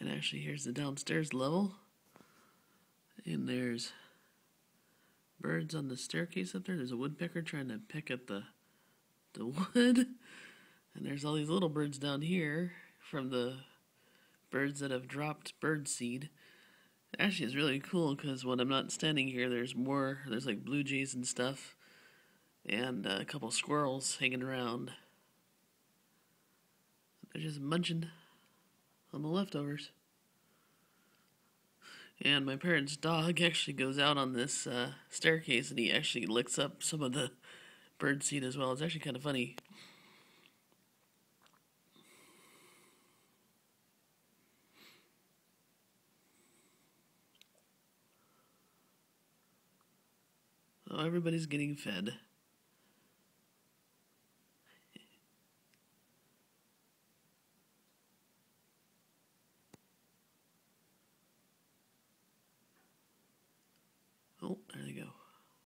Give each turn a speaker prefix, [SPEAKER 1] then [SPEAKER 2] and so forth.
[SPEAKER 1] And actually, here's the downstairs level. And there's birds on the staircase up there. There's a woodpecker trying to pick at the the wood. And there's all these little birds down here from the birds that have dropped bird seed. Actually, it's really cool because when I'm not standing here, there's more. There's like blue jays and stuff, and a couple squirrels hanging around. They're just munching on the leftovers. And my parents' dog actually goes out on this uh, staircase and he actually licks up some of the bird seed as well. It's actually kind of funny. Oh, everybody's getting fed. Oh, there